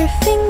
your fingers.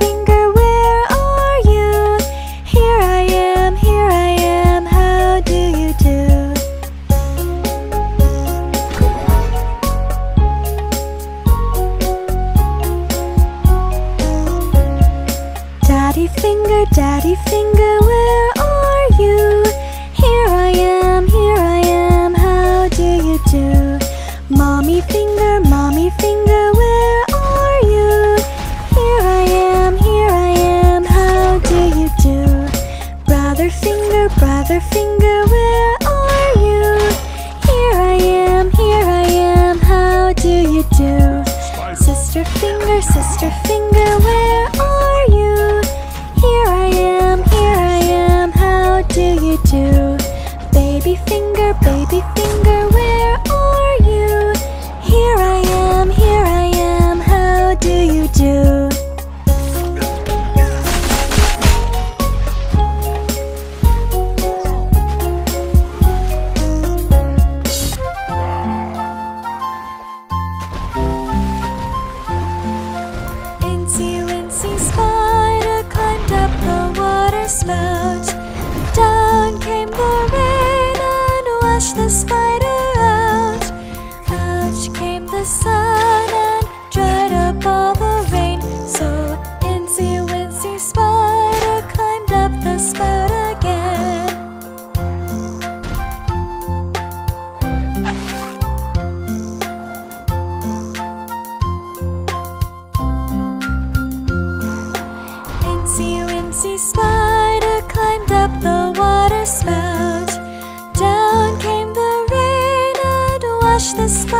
finger the sky.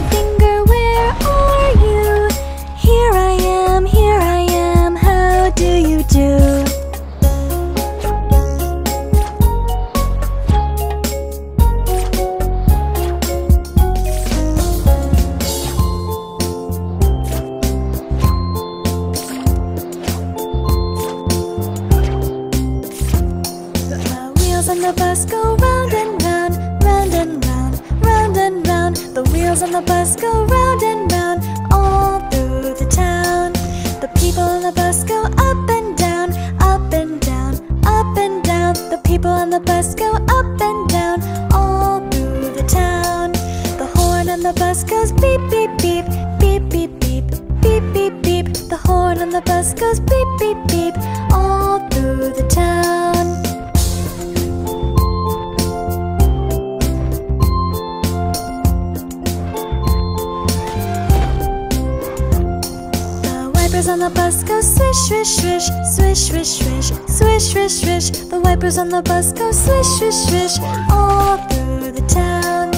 everything the bus go round and round, all through the town. The people on the bus go up and down, up and down, up and down. The people on the bus go up and down, all through the town. The horn on the bus goes beep, beep, beep, beep, beep, beep, beep, beep, beep. The horn on the bus goes beep, beep, beep, wipers on the bus go swish, swish, swish, swish, swish, swish, swish, swish, swish. The wipers on the bus go swish, swish, swish, all through the town.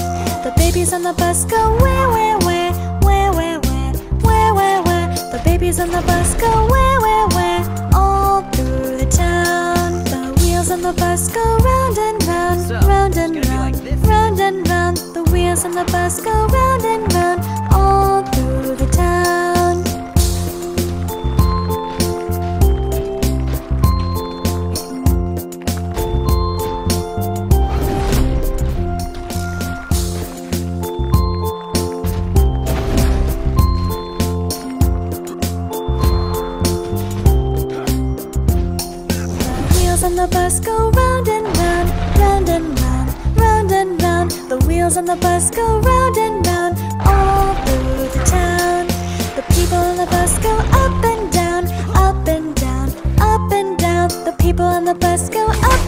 The babies on the bus go where, where, where, where, where, where, where, where, where. The babies on the bus go where, where, where, all through the town. The wheels on the bus go round and round, round and round, round and round. The wheels on the bus go round, round and round, round and round, round and round. The wheels on the bus go round and round, all through the town. The people on the bus go up and down, up and down, up and down. The people on the bus go up